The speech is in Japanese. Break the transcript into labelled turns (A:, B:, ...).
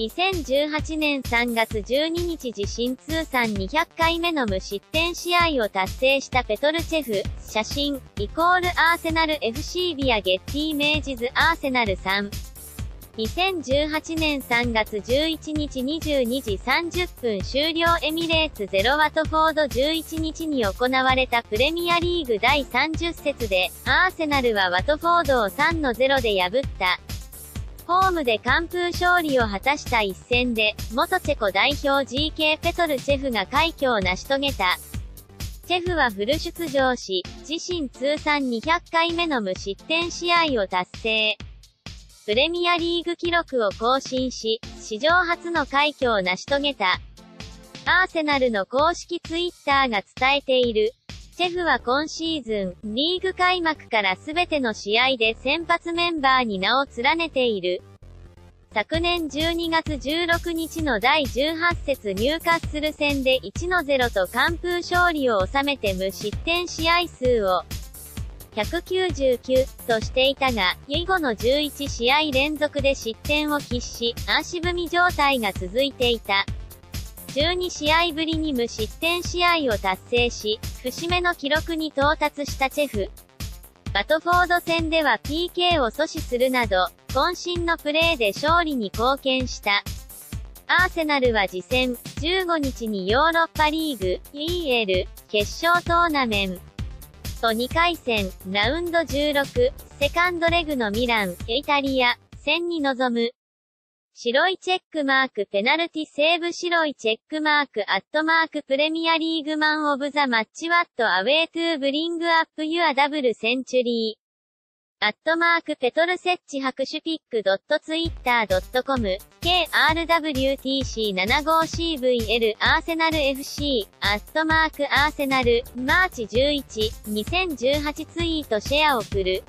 A: 2018年3月12日自身通算200回目の無失点試合を達成したペトルチェフ、写真、イコールアーセナル FC ビアゲッティメージズアーセナル3。2018年3月11日22時30分終了エミレーツ0ワトフォード11日に行われたプレミアリーグ第30節で、アーセナルはワトフォードを3の0で破った。ホームで完封勝利を果たした一戦で、元チェコ代表 GK ペトルチェフが快挙を成し遂げた。チェフはフル出場し、自身通算200回目の無失点試合を達成。プレミアリーグ記録を更新し、史上初の快挙を成し遂げた。アーセナルの公式ツイッターが伝えている。チェフは今シーズン、リーグ開幕からすべての試合で先発メンバーに名を連ねている。昨年12月16日の第18節ニューカッスル戦で1の0と完封勝利を収めて無失点試合数を199としていたが、以後の11試合連続で失点を喫し、足踏み状態が続いていた。12試合ぶりに無失点試合を達成し、節目の記録に到達したチェフ。ワトフォード戦では PK を阻止するなど、渾身のプレーで勝利に貢献した。アーセナルは次戦、15日にヨーロッパリーグ、EL、決勝トーナメント2回戦、ラウンド16、セカンドレグのミラン、イタリア、戦に臨む。白いチェックマークペナルティセーブ白いチェックマークアットマーク Premier League Man of the Match What a way to bring up your double century。アットマークペトルセッチ拍手ピックドットツイッタードットコム KRWTC75CVL アーセナル FC アットマークアーセナルマーチ11 2018ツイートシェアを送る